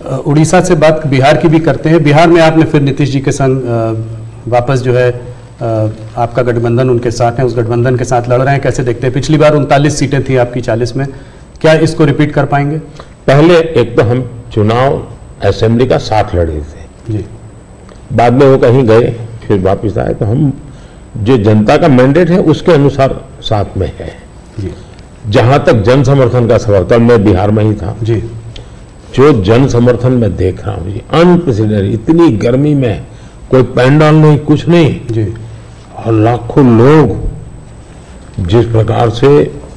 उड़ीसा से बात बिहार की भी करते हैं। बिहार में आपने फिर नीतीश जी के संग वापस जो है आपका गठबंधन उनके साथ है उस गठबंधन के साथ लड़ रहे हैं। कैसे देखते हैं? पिछली बार उनतालीस सीटें थी आपकी चालीस में। क्या इसको रिपीट कर पाएँगे? पहले एक तो हम चुनाव असेंबली का साथ लड़े थे। जी। बाद में वो कहीं गए फिर वापस आए। तो हम जो जनता का मैंडेट है उसके अनुसार साथ में है। जी। जहाँ तक जन समर्थन का सवाल कल मैं बिहार में ही था। जी। जो जन समर्थन मैं देख रहा हूँ जी अनप्रेसिडेंट इतनी गर्मी में कोई पैंडल नहीं कुछ नहीं। जी। और लाखों लोग जिस प्रकार से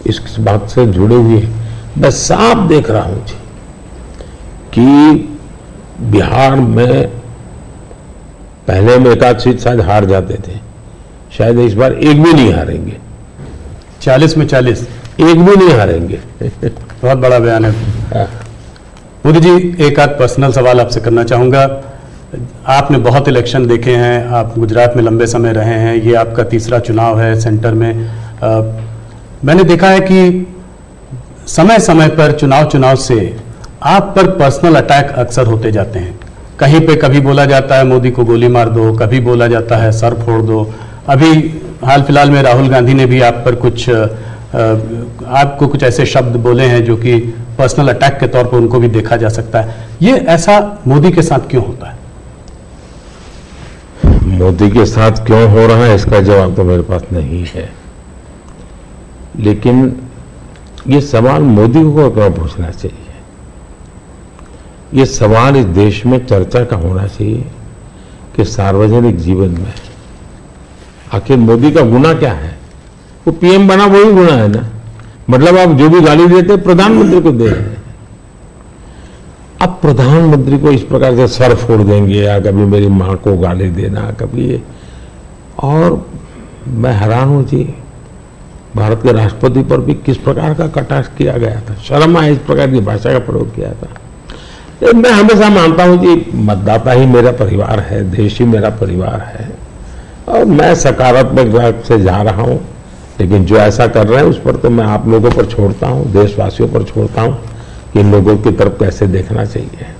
इस बात से जुड़े हुए हैं मैं साफ़ देख रहा हूँ जी कि बिहार में पहले में एक आध सीट शायद हार जाते थे। शायद इस बार एक भी नहीं हारेंगे। चालीस में चालीस। एक भी नहीं हारेंगे। बहुत बड़ा बयान है। हाँ। मोदी जी एक आध पर्सनल सवाल आपसे करना चाहूँगा। आपने बहुत इलेक्शन देखे हैं आप गुजरात में लंबे समय रहे हैं ये आपका तीसरा चुनाव है सेंटर में। अ, मैंने देखा है कि समय समय पर चुनाव चुनाव से आप पर पर्सनल अटैक अक्सर होते जाते हैं। कहीं पे कभी बोला जाता है मोदी को गोली मार दो कभी बोला जाता है सर फोड़ दो। अभी हाल फ़िलहाल में राहुल गांधी ने भी आप पर कुछ आपको कुछ ऐसे शब्द बोले हैं जो कि पर्सनल अटैक के तौर पर उनको भी देखा जा सकता है। ये ऐसा मोदी के साथ क्यों होता है? मोदी के साथ क्यों हो रहा है, इसका जवाब तो मेरे पास नहीं है। लेकिन ये सवाल मोदी को क्यों पूछना चाहिए? ये सवाल इस देश में चर्चा का होना चाहिए कि सार्वजनिक जीवन में आखिर मोदी का गुना क्या है? वो पीएम बना वही गुना है ना। मतलब आप जो भी गाली देते, प्रधानमंत्री को दे। रहे हैं अब प्रधानमंत्री को इस प्रकार से सर फोड़ देंगे या कभी मेरी माँ को गाली देना, कभी ये। और मैं हैरान हूँ जी, भारत के राष्ट्रपति पर भी किस प्रकार का कटाक्ष किया गया था? शर्म आए इस प्रकार की भाषा का प्रयोग किया था। मैं हमेशा मानता हूँ जी, मतदाता ही मेरा परिवार है, देश ही मेरा परिवार है। और मैं सकारात्मक से जा रहा हूँ। लेकिन जो ऐसा कर रहे हैं, उस पर तो मैं आप लोगों पर छोड़ता हूँ, देशवासियों पर छोड़ता हूँ कि लोगों की तरफ़ कैसे देखना चाहिए।